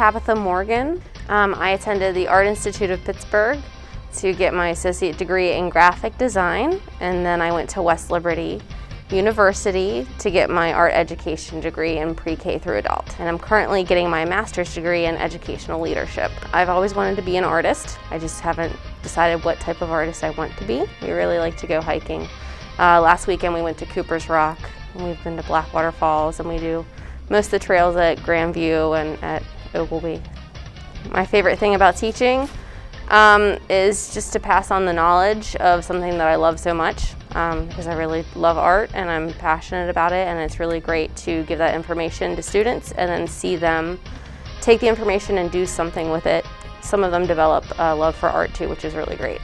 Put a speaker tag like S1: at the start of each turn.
S1: Tabitha Morgan. Um, I attended the Art Institute of Pittsburgh to get my associate degree in graphic design and then I went to West Liberty University to get my art education degree in pre-K through adult. And I'm currently getting my master's degree in educational leadership. I've always wanted to be an artist. I just haven't decided what type of artist I want to be. We really like to go hiking. Uh, last weekend we went to Cooper's Rock. And we've been to Blackwater Falls and we do most of the trails at Grandview and at Oglebay. My favorite thing about teaching um, is just to pass on the knowledge of something that I love so much um, because I really love art and I'm passionate about it and it's really great to give that information to students and then see them take the information and do something with it. Some of them develop a love for art too, which is really great.